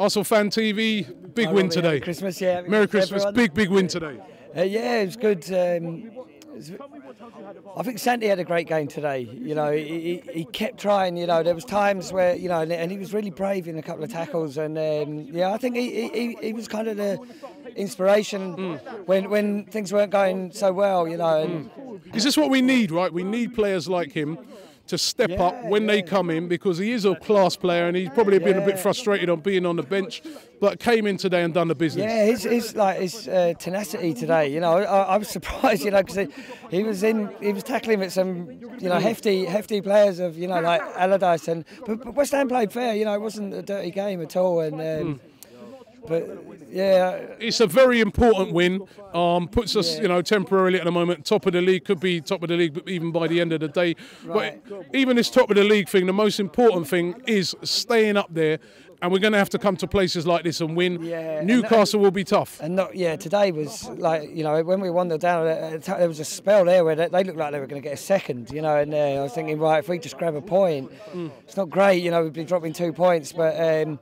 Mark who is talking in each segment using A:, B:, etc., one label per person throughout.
A: Arsenal Fan TV, big win today.
B: Merry Christmas, yeah.
A: Merry Christmas,
B: everyone.
A: big, big win today.
B: Uh, yeah, it was good. Um, I think Santi had a great game today. You know, he, he, kept trying. You know, there was times where you know, and, he was really brave in a couple of tackles. And um, yeah, I think he, he, he was kind of the inspiration when when things weren't going so well. You know, and
A: Is this what we need, right? We need players like him to step up
B: Yeah,
A: when they come in because he is a class player and he's probably been a bit frustrated on being on the bench, but came in today and done the business.
B: Yeah, his, his like his uh, tenacity today. You know, I, I was surprised. You know, because he, he was in, he was tackling with some, you know, hefty, hefty players of, you know, like Allardyce and. But, but West Ham played fair. You know, it wasn't a dirty game at all. And um, but yeah,
A: It's a very important win. Um, puts us,
B: Yeah.
A: you know, temporarily at the moment top of the league. Could be top of the league even by the end of the day.
B: Right.
A: But even this top of the league thing, the most important thing is staying up there. And we're going to have to come to places like this and win.
B: Yeah, and-
A: Newcastle will be tough.
B: and not yeah. Today was like you know when we won the down, uh, there was a spell there where they, they looked like they were going to get a second. You know, and uh, I was thinking right if we just grab a point, it's not great. You know, we'd be dropping two points, but um,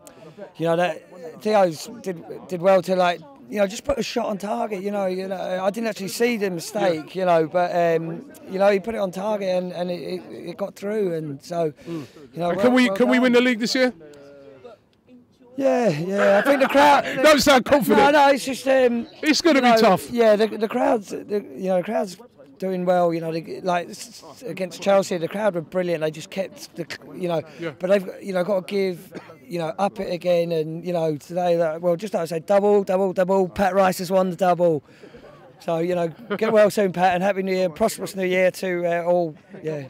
B: you know that Theo's did did well to like. You know, just put a shot on target. You know, you know, I didn't actually see the mistake. You know, but um, you know, he put it on target and, and it, it, got through. And so, you know, well-
A: can we
B: well
A: can we win the league this year?
B: Yeah, yeah. I think the crowd.
A: Don't sound confident.
B: No, no, it's just. Um,
A: It's going to be
B: know,
A: tough.
B: Yeah, the, the crowd's, the, you know, the crowd's doing well. You know, they, like against Chelsea, the crowd were brilliant. They just kept, the, you know,
A: Yeah.
B: but they've, you know, got to give, you know, up it again. And you know, today, that, well, just like I say, double, double, double. Pat Rice has won the double. So you know, get well soon, Pat, and happy New Year, prosperous New Year to uh, all. Yeah.